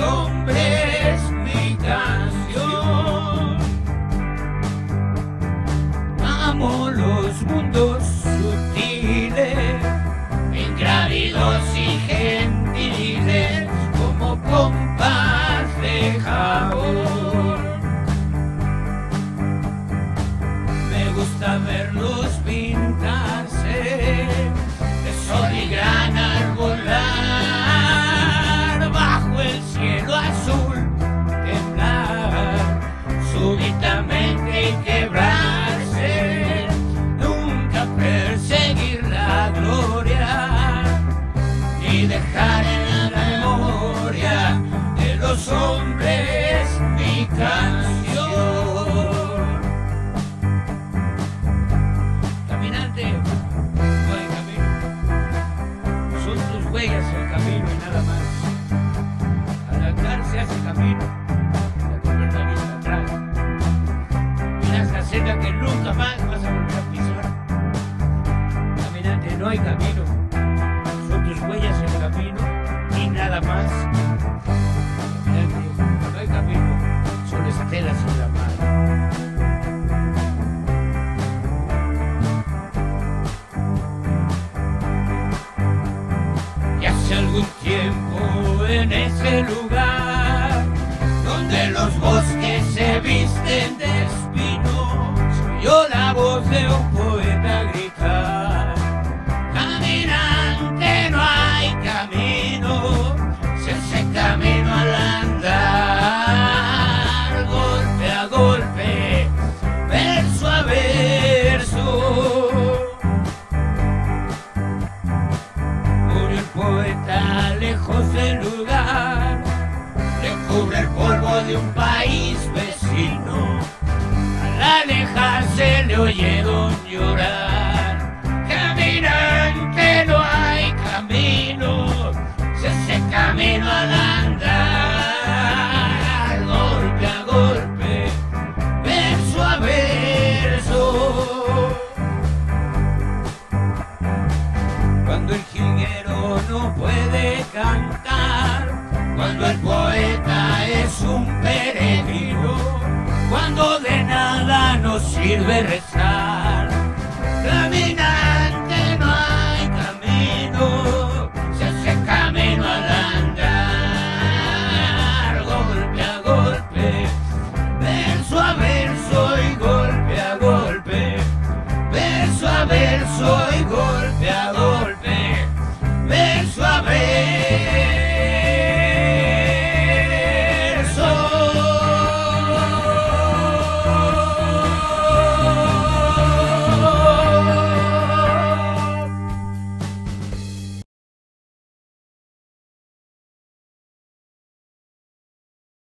hombres mi canción. Amo los mundos sutiles, ingrávidos y gentiles, como pompas de jabón. Me gusta verlos pintarse de sol y grana de los hombres mi canción. Caminante, no hay camino. Son tus huellas el camino y nada más. Al se hace camino, la vista atrás. Miras la senda que nunca más vas a volver a pisar. Caminante, no hay camino. En ese lugar donde los bosques se visten de espinos, cubre el polvo de un país vecino. Al alejarse le oyeron llorar. Caminante no hay camino, se hace camino al andar, golpe a golpe, verso a verso. Cuando el jilguero no puede cantar, cuando el sirve rezar. Caminante no hay camino, se hace camino al andar. Golpe a golpe, verso a verso y golpe a golpe, verso a verso y golpe a golpe.